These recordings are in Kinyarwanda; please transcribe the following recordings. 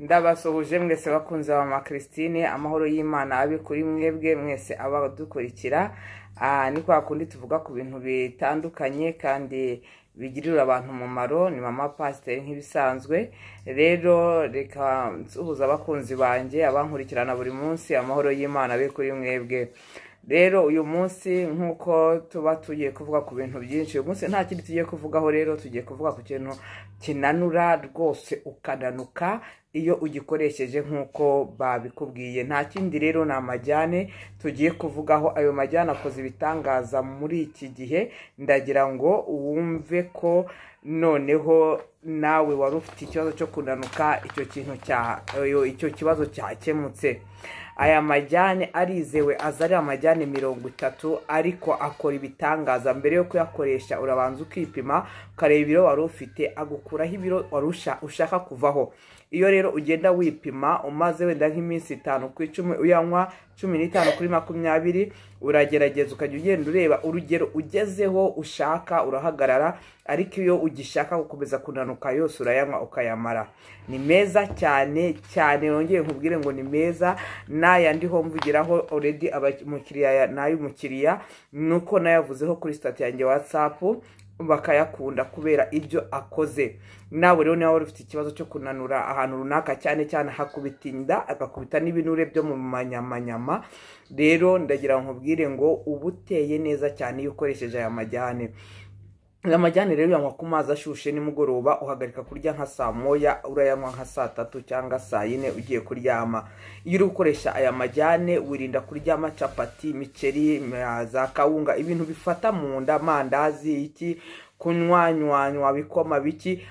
ndabasuhuje mwese bakunze ba christine amahoro y'imana abe kuri mwebwe mwese abadukurikira ni kwa kundi tuvuga ku bintu bitandukanye kandi bigirira abantu umumaro. Ni mama pasiteri nk'ibisanzwe. Rero reka nsuhuza abakunzi banjye abankurikirana buri munsi amahoro y'imana abe kuri mwebwe. Rero uyu munsi nk'uko tuba tugiye kuvuga ku bintu byinshi uyu munsi nta kindi tugiye kuvugaho rero tugiye kuvuga ku kintu kinanura rwose ukananuka. Iyo ugikoresheje nk'uko babikubwiye. Nta kindi rero ni amajyane tugiye kuvugaho. Ayo majyane akoze ibitangaza muri iki gihe. Ndagira ngo wumve ko noneho nawe wari ufite ikibazo cyo kunanuka icyo kintu cya icyo kibazo cyakemutse. Aya majyane arizewe aza ari amajyane mirongo itatu ariko akora ibitangaza. Mbere yo kuyakoresha urabanza ukipima ukareba ibiro wari ufite agukuraho ibiro wari ushaka kuvaho. Iyo rero ugenda wipima umaze wenda nk'iminsi itanu ku icumi uyanywa cumi n'itanu kuri makumyabiri uragerageza ukajya ugenda ureba urugero ugezeho ushaka urahagarara ariko iyo ugishaka gukomeza kunanuka yose urayanywa ukayamara. Ni meza cyane cyane nongeye nkubwire ngo ni meza. N'aya ndiho mvugiraho oredi umukiriya n'ay'umukiriya nuko nayavuzeho kuri sitati yanjye watsapu bakayakunda kubera ibyo akoze. Nawe rero niba wari ufite ikibazo cyo kunanura ahantu runaka cyane cyane hakubita inda agakubita n'ibinure byo mu manyamanyama rero ndagira ngo nkubwire ngo uba uteye neza cyane iyo ukoresheje aya majyane. Aya majyane rero uyanywa ku mazi ashushe nimugoroba uhagarika kurya nka saa moya urayanywa nka saa tatu cyangwa saa yine ugiye kuryama. Iyo uri gukoresha aya majyane wirinda kuryama capati imiceri za kawunga ibintu bifata mu nda amandazi iki kunywanywa bikoma biki.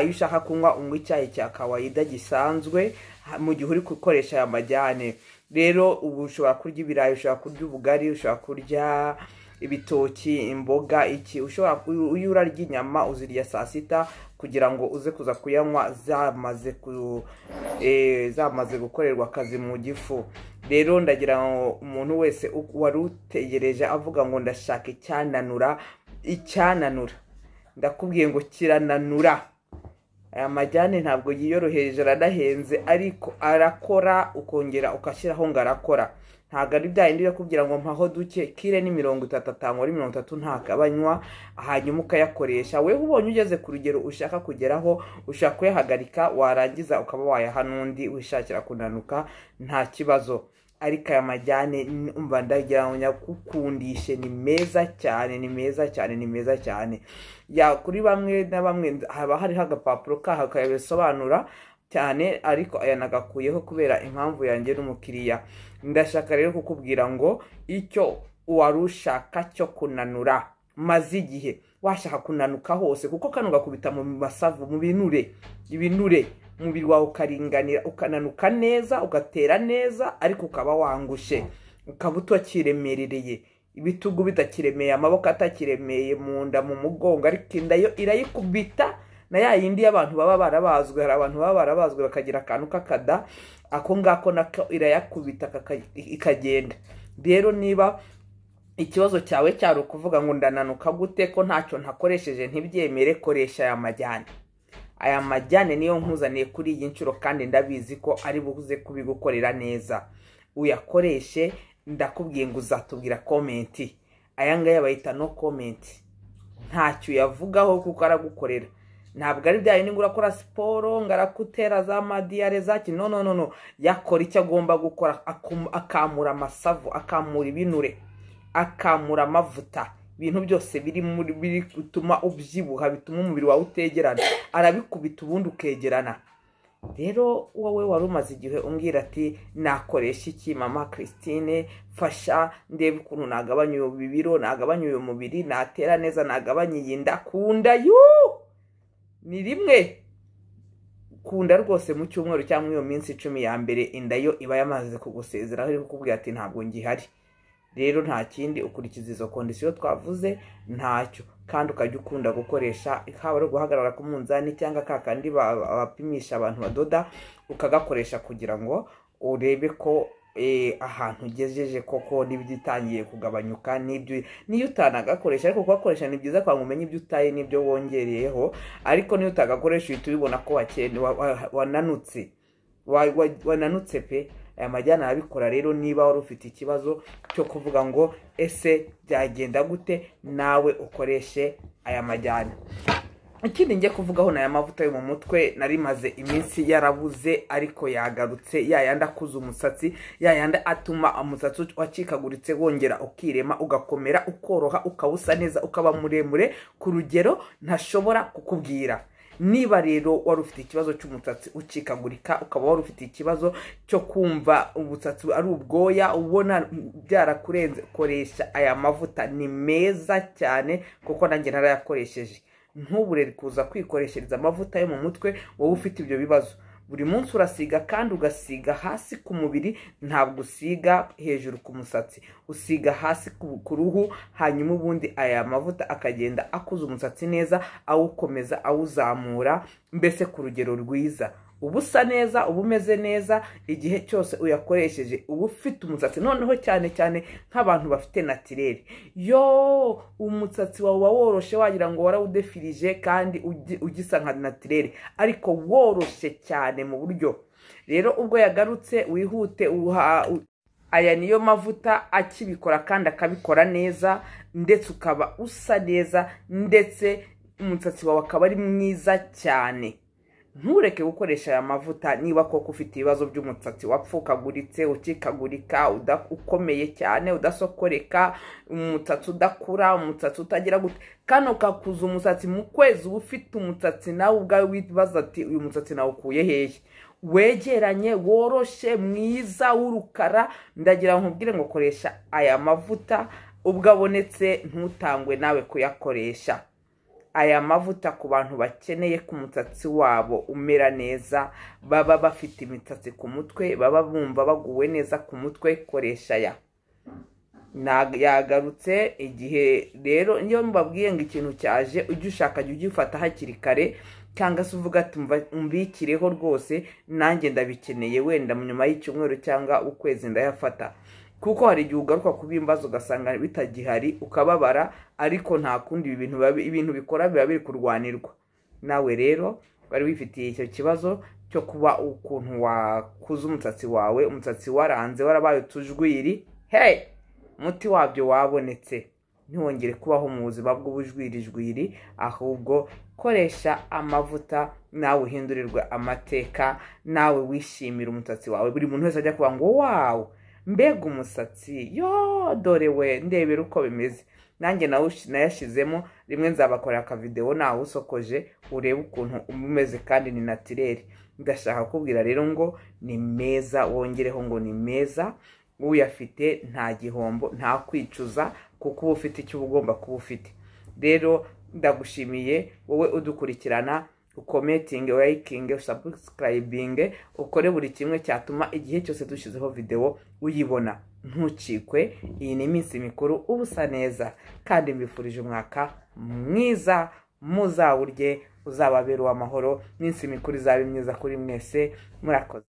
Iyo ushaka kunywa unywa icyayi cya kawayida gisanzwe mu gihe uri gukoresha aya majyane. Rero ubu ushobora kurya ibirayi ushobora kurya ubugari ushobora kurya ibitoki imboga iki? Ushobora iyo urarya inyama uzirya saa sita kugira ngo uze kuza kuyanywa zamaze zamaze gukorerwa akazi mu gifu. Rero ndagira ngo umuntu wese wari utegereje avuga ngo ndashaka icyananura icyananura. Ndakubwiye ngo kirananura. Aya majyane ntabwo yiyoroheje aranahenze ariko arakora ukongera ugashyiraho ngo arakora. Ntabwo ari bya byo kubwira ngo mpaho duke. Kire ni mirongo itatu atanu ari mirongo itatu ntakabanywa. Hanyuma ukayakoresha. Wewe ubonye ugeze ku rugero ushaka kugeraho ushaka kuyahagarika warangiza ukaba wayaha n'undi wishakira kunanuka nta kibazo. Ariko aya majyane umva ndagira ngo nyakukundishe ni meza cyane ni meza cyane ni meza cyane. Ya kuri bamwe na bamwe haba hariho agapapuro kaho kayabisobanura cyane ariko aya nagakuyeho kubera impamvu yanjye n'umukiriya. Ndashaka rero kukubwira ngo icyo wari ushaka cyo kunanura maze igihe washaka kunanuka hose kuko kano gakubita mu masavu mu binure ibinure umubiri wawe ukaringanira ukananuka neza ugatera neza ariko ukaba wangushe ukaba utakiremerereye. Ibitugu bitakiremeye amaboko atakiremeye mu nda mu mugongo ariko inda yo irayikubita na ya yindi y'abantu baba barabazwe hari abantu baba barabazwe bakagira akantu k'akada ako ngako nako irayakubita ikagenda. Rero niba ikibazo cyawe cyari ukuvuga ngo ndananuka gute ko ntacyo ntakoresheje ntibyemere koresha aya majyane? Aya majyane niyo nkuzaniye kuri iyi nshuro kandi ndabizi ko ari buze kubigukorera neza. Uyakoreshe ndakubwiye ngo uzatubwira komenti aya ngaya bayita no komenti ntacyo uyavugaho kuko aragukorera. Ntabwo ari bya bindi ngo urakora siporo ngo arakutera za madiyare zaki no no no yakora icyo agomba gukora. Akamura amasavu akamura ibinure akamura amavuta. Ibintu byose biri muri biri gutuma ubyibuha bituma umubiri wawe utegerana. Arabikubita ubundi ukegerana. Rero wowe wari umaze igihe umbwira ati nakoresha iki mama christine? Fasha ndebe ukuntu nagabanya uyu bibiro nagabanya uyu mubiri natera neza nagabanya iyi nda kunda yuu! Ni rimwe kunda rwose mu cyumweru cyangwa iyo minsi icumi ya mbere inda yo iba yamaze kugusezeraho iri kukubwira ati ntabwo ngihari. Rero nta kindi ukurikiza izo kondisiyo twavuze ntacyo. Kandi ukajya ukunda gukoresha haba ari guhagarara ku munzani cyangwa ka kandi bapimisha abantu badoda ukagakoresha kugira ngo urebe ko ahantu ugejeje koko n'ibyo utangiye kugabanyuka n'ibyo niyo utanagakoresha ariko kugakoresha ni byiza kugira ngo umenye ibyo utaye n'ibyo wongereyeho ariko niyo utagakoresha uhita ubibona ko wananutse. Wananutse pe. Aya majyana arabikora rero niba wari ufite ikibazo cyo kuvuga ngo ese byagenda gute? Nawe ukoreshe aya majyana. Ikindi njye kuvugaho ni aya mavuta yo mu mutwe nari maze iminsi yarabuze ariko yagarutse. Yayandi akuza umusatsi yayandi atuma umusatsi wacikaguritse wongera ukirema ugakomera ukoroha ukawusa neza ukaba muremure. Ku rugero ntashobora kukubwira. Niba rero wari ufite ikibazo cy'umusatsi ucikagurika ukaba wari ufite ikibazo cyo kumva umusatsi ari ubwoya ubona byarakurenze koresha aya mavuta. Ni meza cyane kuko nanjye narayakoresheje. Ntubure kuza kwikoreshereza amavuta yo mu mutwe wowe ufite ibyo bibazo. Buri munsi urasiga kandi ugasiga hasi ku mubiri ntabwo usiga hejuru ku musatsi. Usiga hasi ku ruhu hanyuma ubundi aya mavuta akagenda akuza umusatsi neza awukomeza awuzamura mbese ku rugero rwiza. Uba usa neza uba umeze neza igihe cyose uyakoresheje uba ufite umusatsi. Noneho cyane cyane nk'abantu bafite natirere yo umusatsi wawe uba woroshe wagira ngo warawudefirije kandi ugisa nka natirere ariko woroshye cyane mu buryo. Rero ubwo yagarutse wihute aya niyo mavuta akibikora kandi akabikora neza ndetse ukaba usa neza ndetse umusatsi wawe akaba ari mwiza cyane. Ntureke gukoresha aya mavuta niba koko ufite ibibazo by'umusatsi wapfukaguritse ukikagurika ukomeye cyane udasokoreka umusatsi udakura umusatsi utagira gute. Kano kakuza umusatsi mu kwezi uba ufite umusatsi nawe ubwawe wibaza ati uyu musatsi nawukuye hehe? Wegeranye woroshye mwiza w'urukara ndagira ngo nkubwire ngo koresha aya mavuta ubwo abonetse ntutangwe nawe kuyakoresha. Aya mavuta ku bantu bakeneye ko umusatsi wabo umera neza baba bafite imisatsi ku mutwe baba bumva baguwe neza ku mutwe koresha aya yagarutse igihe rero iyo mbabwiye ngo ikintu cyaje ujye ushaka jya ugifata hakiri kare cyangwa se uvuga ati mbikireho rwose nanjye ndabikeneye wenda nyuma y'icyumweru cyangwa ukwezi ndayafata. Kuko hari igihe ugaruka kubimbaza ugasanga bitagihari ukababara ariko nta kundi ibintu bikora biba biri kurwanirwa. Nawe rero wari wifitiye icyo kibazo cyo kuba ukuntu wakuza umusatsi wawe umusatsi waranze warabaye utujwiri hey! Umuti wabyo wabonetse. Ntiwongere kubaho mu buzima bw'ubujwirijwiri ahubwo koresha amavuta nawe uhindurirwe amateka nawe wishimira umusatsi wawe. Buri muntu wese ajya kuba ngo wawu mbega umusatsi. Yo dore we ndebera uko bimeze. Nanjye nayashyizemo rimwe nzabakorera akavidewo nawe usokoje urebe ukuntu umeze kandi ni natirere ndashaka kubwira rero ngo ni meza wongereho ngo ni meza. Uyafite nta gihombo nta kwicuza kuko uba ufite icyo uba ugomba kuba ufite. Rero ndagushimiye wowe udukurikirana ukometinge urayikinge usabusikayibinge ukore buri kimwe cyatuma igihe cyose dushyizeho videwo uyibona. Ntucikwe iyi ni iminsi mikuru uba usa neza kandi mbifurije umwaka mwiza muzawurye uzababera uw'amahoro iminsi mikuru izaba myiza kuri mwese murakoze.